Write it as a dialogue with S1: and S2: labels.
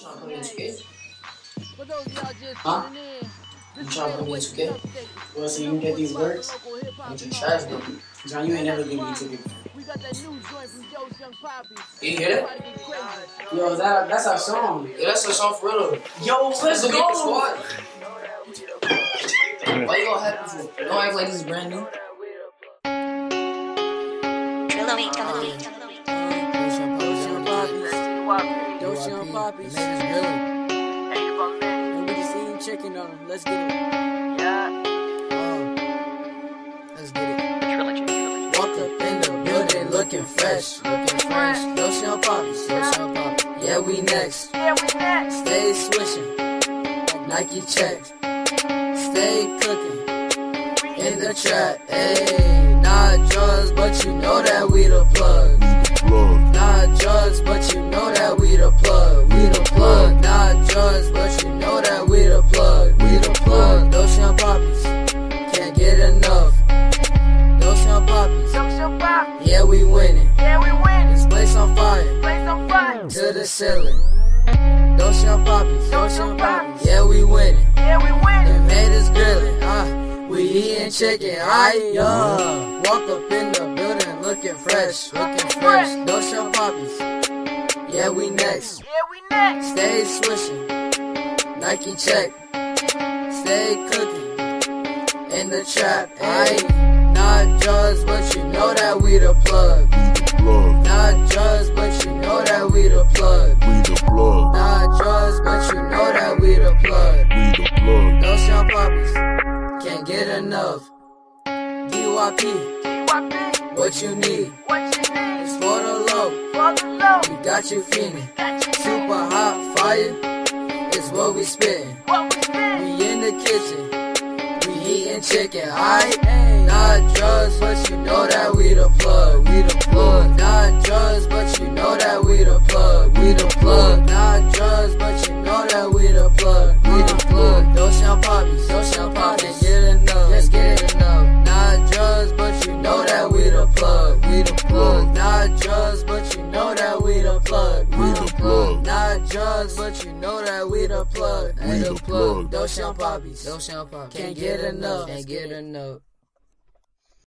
S1: trying to put me in 2K?
S2: For those of y'all just
S1: Huh?
S2: tuning in,
S1: You
S2: this
S1: trying to
S2: is
S1: put me in
S2: Wake
S1: 2K?
S2: Up Update.
S1: Well, so you can get these words? Get your trash though. John, you ain't never giving me 2K.
S2: Got that new joint from Joe's Young Poppy.
S1: You hear that?
S2: Everybody get.
S1: Yo, that, that's our song. Yeah, that's our song for real. Yo, let's
S3: go.
S1: get the squad. Why you gonna happy for? Don't act like this is brand new.
S4: Trilomy, trilomy,
S3: Dos Papis. And we just eating chicken on them. Let's get it. Uh, let's get it. Walk up in the building looking fresh, looking fresh. Dos Papis, Dos Papis. Yeah, we next. Yeah, we next. Stay swishing, Nike checks. Stay cooking in the trap. Ayy, not drugs, but plug. We the plug. Not drugs, but you know that we the plug. We the plug. Dos Papis, can't get enough. Dos Papis, yeah we winning. Yeah, we winning. This place on fire, place on fire. to the ceiling. Dos Papis, Dos Papis, yeah we winning. Them haters grilling, ah, we eating chicken, I yeah. Walk up in the building looking fresh, looking fresh. Dos Papis, yeah we next. Stay swishing, Nike check. Stay cooking in the trap. Ayy, not drugs, but you know that we the plug. We the plug. Not drugs, but you know that we the plug. We the plug. Not drugs, but you know that we the plug. Dos Papis, can't get enough. DYP, what you need? It's for the low. We got you feeling super hot fire. It's what we spitting. We in the kitchen. We eating chicken. I not drugs, but plug. We the plug. Not drugs, but you know that we the plug. We the plug. Dos Papis, Dos Papis. Can't get enough. Can't get enough.